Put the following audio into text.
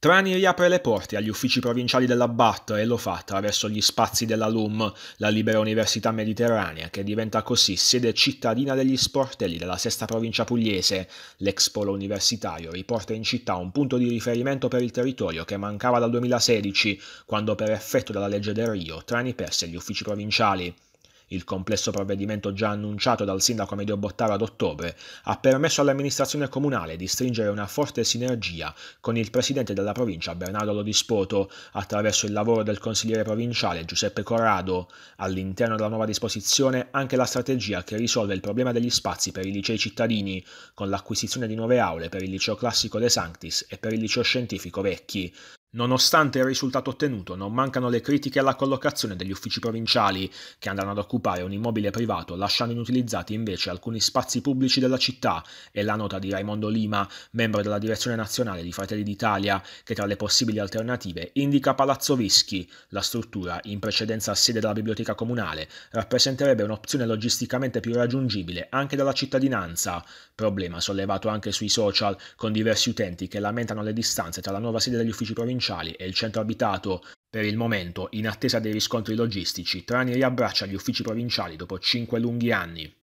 Trani riapre le porte agli uffici provinciali della BAT e lo fa attraverso gli spazi della LUM, la Libera Università Mediterranea, che diventa così sede cittadina degli sportelli della sesta provincia pugliese. L'ex polo universitario riporta in città un punto di riferimento per il territorio che mancava dal 2016, quando per effetto della legge del Rio Trani perse gli uffici provinciali. Il complesso provvedimento già annunciato dal sindaco Medio Bottaro ad ottobre ha permesso all'amministrazione comunale di stringere una forte sinergia con il presidente della provincia Bernardo Lodispoto attraverso il lavoro del consigliere provinciale Giuseppe Corrado. All'interno della nuova disposizione anche la strategia che risolve il problema degli spazi per i licei cittadini, con l'acquisizione di nuove aule per il liceo classico De Sanctis e per il liceo scientifico Vecchi, Nonostante il risultato ottenuto, non mancano le critiche alla collocazione degli uffici provinciali, che andranno ad occupare un immobile privato, lasciando inutilizzati invece alcuni spazi pubblici della città, e la nota di Raimondo Lima, membro della direzione nazionale di Fratelli d'Italia, che tra le possibili alternative indica Palazzo Vischi. La struttura, in precedenza sede della biblioteca comunale, rappresenterebbe un'opzione logisticamente più raggiungibile anche dalla cittadinanza, problema sollevato anche sui social, con diversi utenti che lamentano le distanze tra la nuova sede degli uffici provinciali provinciali e il centro abitato. Per il momento, in attesa dei riscontri logistici, Trani riabbraccia gli uffici provinciali dopo cinque lunghi anni.